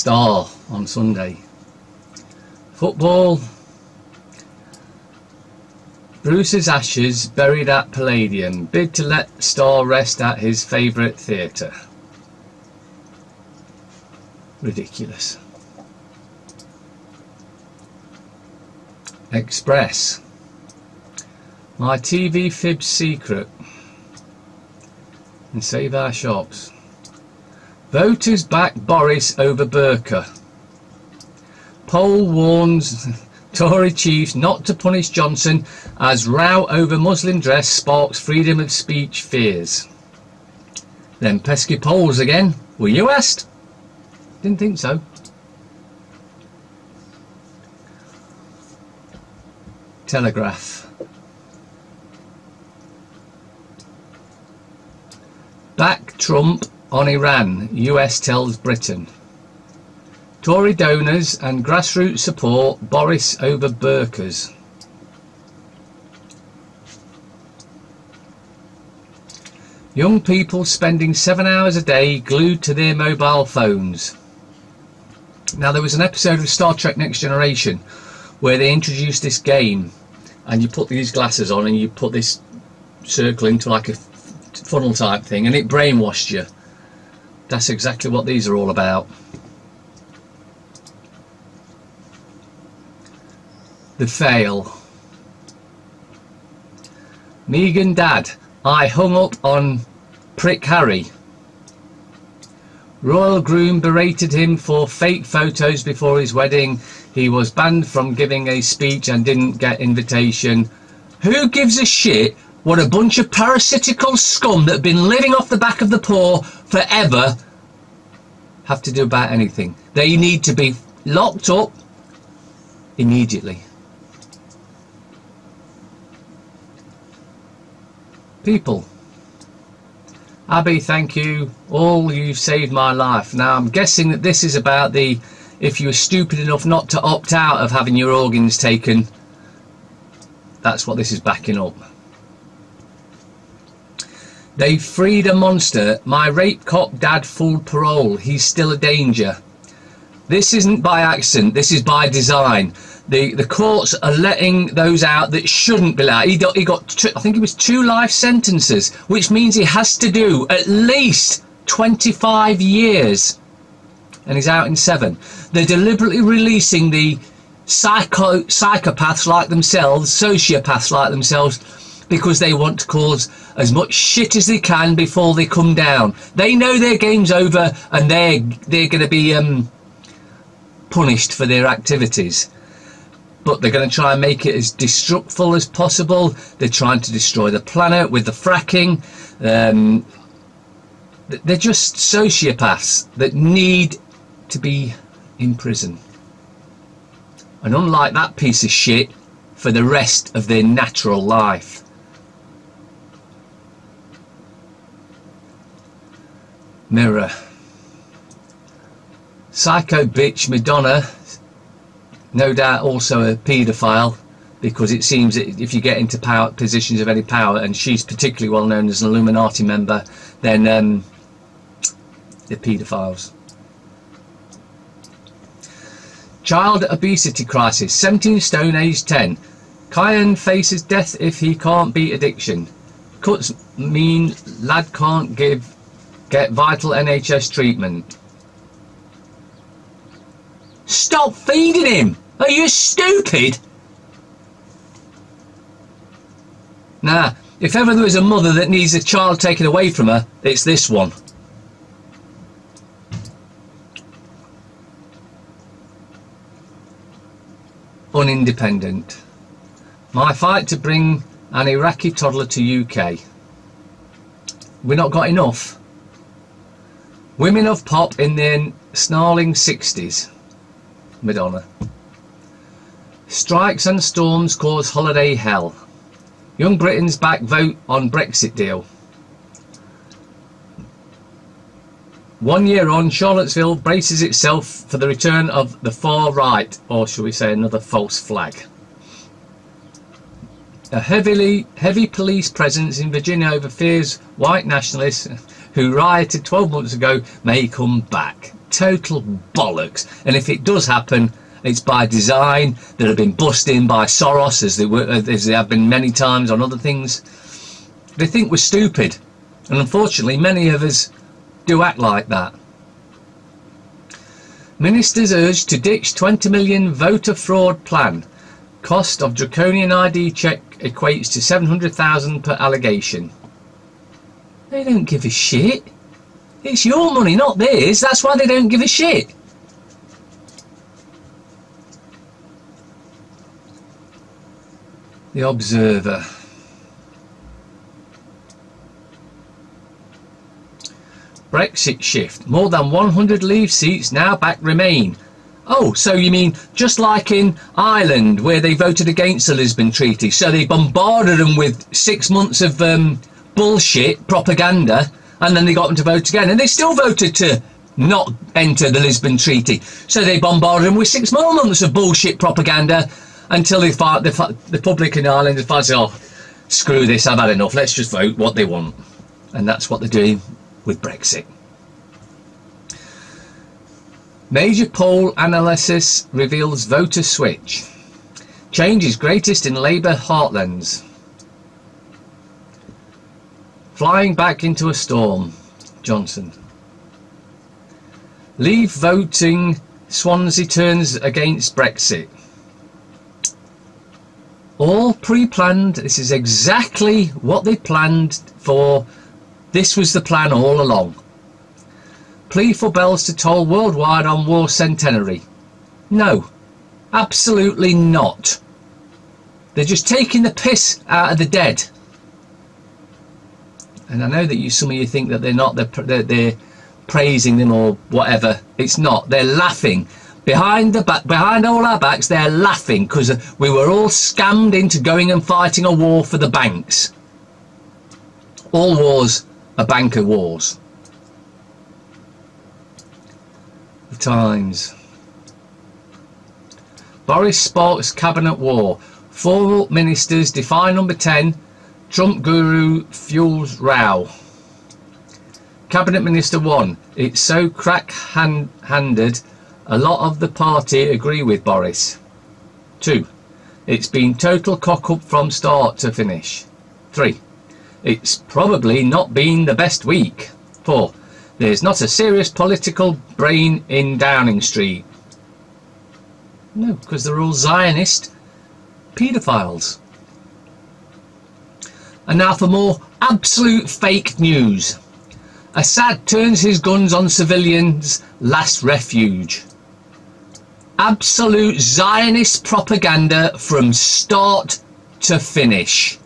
Star on Sunday. Football. Bruce's ashes buried at Palladium. Bid to let Star rest at his favourite theatre. Ridiculous. Express. My TV fibs secret. And save our shops. Voters back Boris over Burqa. Poll warns Tory chiefs not to punish Johnson as row over Muslim dress sparks freedom of speech fears. Then pesky polls again. Were you asked? Didn't think so. Telegraph. Back Trump on Iran, US tells Britain. Tory donors and grassroots support Boris over burqas. Young people spending seven hours a day glued to their mobile phones. Now there was an episode of Star Trek Next Generation where they introduced this game and you put these glasses on and you put this circle into like a funnel type thing and it brainwashed you that's exactly what these are all about. The fail. Meghan Dad, I hung up on Prick Harry. Royal groom berated him for fake photos before his wedding. He was banned from giving a speech and didn't get invitation. Who gives a shit what a bunch of parasitical scum that have been living off the back of the poor forever have to do about anything. They need to be locked up immediately. People. Abby, thank you. All you've saved my life. Now, I'm guessing that this is about the if you were stupid enough not to opt out of having your organs taken. That's what this is backing up. They freed a monster. My rape cop dad fooled parole. He's still a danger. This isn't by accident. This is by design. The the courts are letting those out that shouldn't be out. He got, he got two, I think it was two life sentences, which means he has to do at least 25 years. And he's out in seven. They're deliberately releasing the psycho psychopaths like themselves, sociopaths like themselves, because they want to cause as much shit as they can before they come down. They know their game's over and they're they're going to be um, punished for their activities. But they're going to try and make it as destructful as possible. They're trying to destroy the planet with the fracking. Um, they're just sociopaths that need to be in prison. And unlike that piece of shit, for the rest of their natural life. Mirror. Psycho bitch Madonna, no doubt also a paedophile, because it seems that if you get into power positions of any power, and she's particularly well known as an Illuminati member, then um, they're paedophiles. Child obesity crisis, 17 stone, age 10. Kyan faces death if he can't beat addiction. Cuts mean lad can't give Get vital NHS treatment. Stop feeding him! Are you stupid? Nah, if ever there is a mother that needs a child taken away from her, it's this one. Unindependent. My fight to bring an Iraqi toddler to UK. We're not got enough. Women of pop in their snarling 60s. Madonna. Strikes and storms cause holiday hell. Young Britain's back vote on Brexit deal. One year on, Charlottesville braces itself for the return of the far right, or shall we say another false flag. A heavily heavy police presence in Virginia over fears white nationalists who rioted 12 months ago may come back. total bollocks. And if it does happen, it's by design. They'll have been busted in by Soros, as they, were, as they have been many times on other things. They think we're stupid. And unfortunately, many of us do act like that. Ministers urged to ditch 20 million voter fraud plan. Cost of draconian ID check equates to 700,000 per allegation. They don't give a shit. It's your money, not theirs. That's why they don't give a shit. The Observer. Brexit shift. More than 100 leave seats now back remain. Oh, so you mean just like in Ireland where they voted against the Lisbon Treaty? So they bombarded them with six months of um, bullshit propaganda and then they got them to vote again. And they still voted to not enter the Lisbon Treaty. So they bombarded them with six more months of bullshit propaganda until they fight, the, the public in Ireland decided, oh, screw this, I've had enough, let's just vote what they want. And that's what they're doing with Brexit. Major poll analysis reveals voter switch. Change is greatest in Labour heartlands. Flying back into a storm. Johnson. Leave voting. Swansea turns against Brexit. All pre-planned. This is exactly what they planned for this was the plan all along. Plea for bells to toll worldwide on war centenary. No, absolutely not. They're just taking the piss out of the dead. And I know that you, some of you think that they're not, they're, they're, praising them or whatever. It's not. They're laughing. Behind the back, behind all our backs, they're laughing because we were all scammed into going and fighting a war for the banks. All wars are banker wars. The Times. Boris sparks cabinet war. Four ministers defy number 10. Trump guru fuels row. Cabinet Minister 1. It's so crack-handed a lot of the party agree with Boris. 2. It's been total cock-up from start to finish. 3. It's probably not been the best week. 4. There's not a serious political brain in Downing Street. No, because they're all Zionist paedophiles. And now for more absolute fake news. Assad turns his guns on civilians' last refuge. Absolute Zionist propaganda from start to finish.